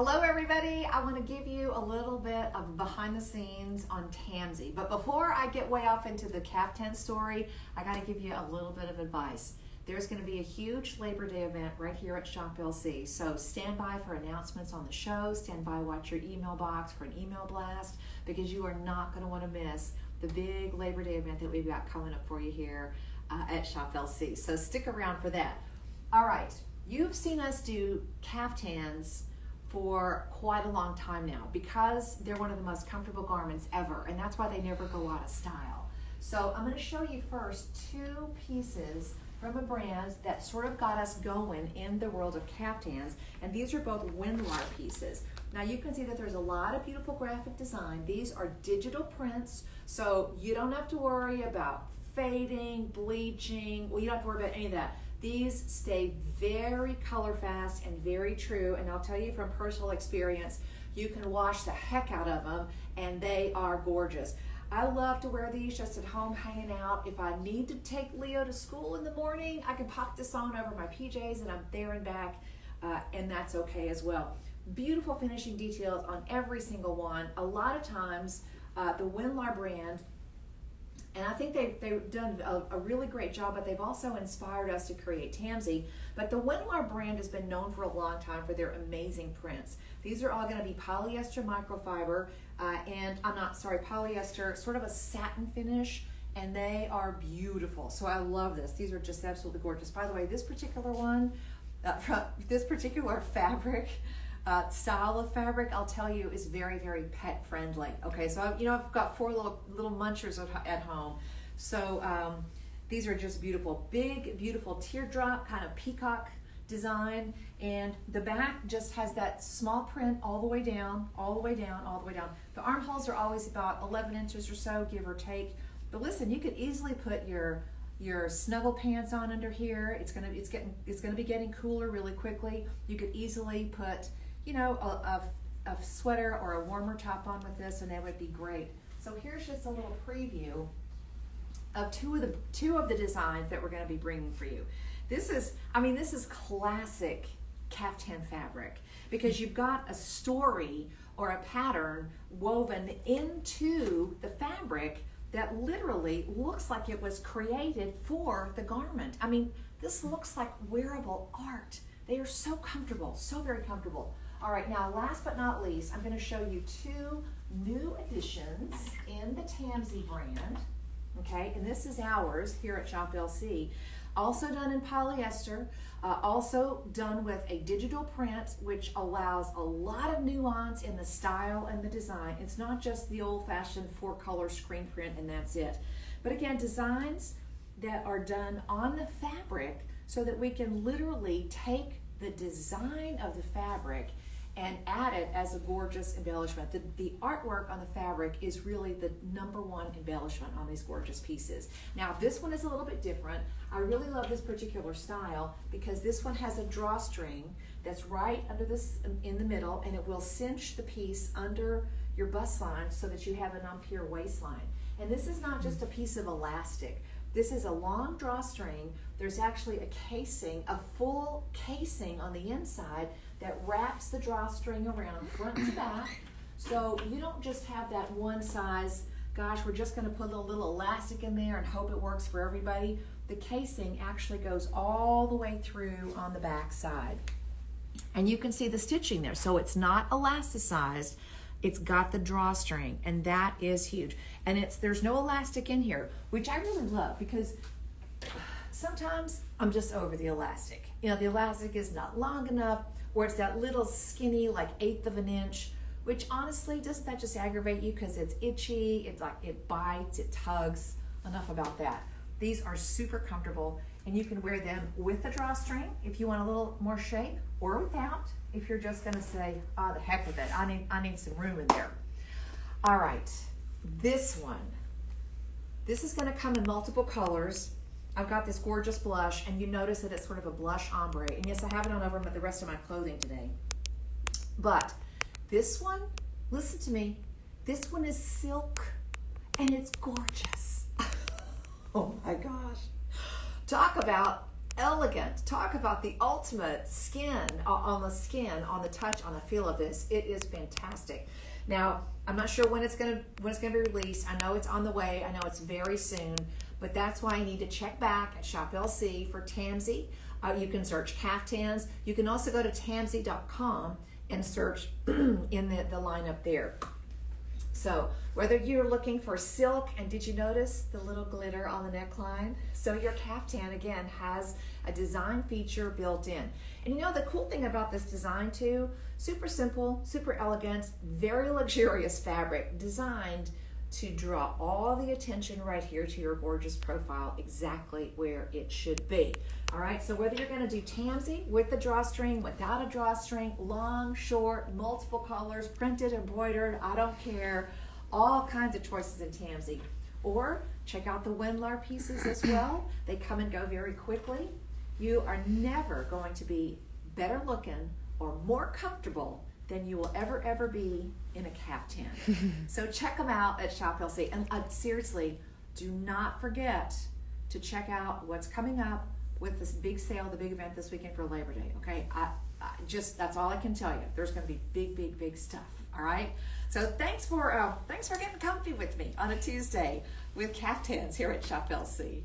Hello, everybody. I want to give you a little bit of behind the scenes on Tamsy. But before I get way off into the caftan story, I got to give you a little bit of advice. There's going to be a huge Labor Day event right here at Shop LC. So stand by for announcements on the show. Stand by, watch your email box for an email blast because you are not going to want to miss the big Labor Day event that we've got coming up for you here uh, at Shop LC. So stick around for that. All right, you've seen us do caftans for quite a long time now because they're one of the most comfortable garments ever, and that's why they never go out of style. So I'm going to show you first two pieces from a brand that sort of got us going in the world of caftans, and these are both Winlar pieces. Now you can see that there's a lot of beautiful graphic design. These are digital prints, so you don't have to worry about fading, bleaching, well you don't have to worry about any of that these stay very color fast and very true. And I'll tell you from personal experience, you can wash the heck out of them and they are gorgeous. I love to wear these just at home hanging out. If I need to take Leo to school in the morning, I can pop this on over my PJs and I'm there and back, uh, and that's okay as well. Beautiful finishing details on every single one. A lot of times, uh, the Winlar brand and I think they've, they've done a, a, really great job, but they've also inspired us to create Tamsy. But the Winlar brand has been known for a long time for their amazing prints. These are all going to be polyester microfiber, uh, and I'm not sorry, polyester, sort of a satin finish, and they are beautiful. So I love this. These are just absolutely gorgeous. By the way, this particular one, uh, this particular fabric, uh, style of fabric, I'll tell you, is very, very pet friendly. Okay, so I've, you know, I've got four little little munchers at home. So um, these are just beautiful, big, beautiful teardrop kind of peacock design. And the back just has that small print all the way down, all the way down, all the way down. The armholes are always about 11 inches or so, give or take. But listen, you could easily put your your snuggle pants on under here. It's gonna it's getting it's gonna be getting cooler really quickly. You could easily put you know, a, a, a sweater or a warmer top on with this and it would be great. So here's just a little preview of two of the two of the designs that we're going to be bringing for you. This is, I mean, this is classic caftan fabric because you've got a story or a pattern woven into the fabric that literally looks like it was created for the garment. I mean, this looks like wearable art. They are so comfortable, so very comfortable. All right, now last but not least, I'm going to show you two new additions in the Tamsy brand. Okay, and this is ours here at Shop LC. Also done in polyester, uh, also done with a digital print, which allows a lot of nuance in the style and the design. It's not just the old-fashioned four-color screen print and that's it. But again, designs that are done on the fabric so that we can literally take the design of the fabric and add it as a gorgeous embellishment. The, the artwork on the fabric is really the number one embellishment on these gorgeous pieces. Now this one is a little bit different. I really love this particular style because this one has a drawstring that's right under this um, in the middle and it will cinch the piece under your bust line so that you have an empire waistline. And this is not just a piece of elastic. This is a long drawstring. There's actually a casing, a full casing on the inside that wraps the drawstring around front to back. So you don't just have that one size, gosh, we're just gonna put a little elastic in there and hope it works for everybody. The casing actually goes all the way through on the back side. And you can see the stitching there. So it's not elasticized, it's got the drawstring and that is huge. And it's there's no elastic in here, which I really love because sometimes I'm just over the elastic. You know, the elastic is not long enough or it's that little skinny, like eighth of an inch, which honestly, doesn't that just aggravate you because it's itchy, it's like it bites, it tugs. Enough about that. These are super comfortable and you can wear them with a drawstring if you want a little more shape or without if you're just gonna say, oh, the heck with it, I need, I need some room in there. All right, this one. This is gonna come in multiple colors. I've got this gorgeous blush, and you notice that it's sort of a blush ombre. And yes, I have it on over the rest of my clothing today. But this one, listen to me, this one is silk, and it's gorgeous. Oh my gosh. Talk about elegant. Talk about the ultimate skin uh, on the skin, on the touch, on the feel of this. It is fantastic. Now, I'm not sure when it's gonna when it's gonna be released. I know it's on the way. I know it's very soon, but that's why I need to check back at Shop LC for Tamsy. Uh, you can search caftans. You can also go to tamsy.com and search in the, the lineup there. So whether you're looking for silk, and did you notice the little glitter on the neckline? So your caftan again has a design feature built in. And you know the cool thing about this design too, super simple, super elegant, very luxurious fabric designed to draw all the attention right here to your gorgeous profile exactly where it should be. All right, so whether you're gonna do Tamsy with the drawstring, without a drawstring, long, short, multiple colors, printed, embroidered, I don't care, all kinds of choices in Tamsy. Or check out the Winlar pieces as well. They come and go very quickly. You are never going to be better looking or more comfortable than you will ever, ever be in a caftan. so check them out at Shop LC. And uh, seriously, do not forget to check out what's coming up with this big sale, the big event this weekend for Labor Day. Okay, I, I just that's all I can tell you. There's going to be big, big, big stuff. All right. So thanks for uh, thanks for getting comfy with me on a Tuesday with caftans here at Shop LC.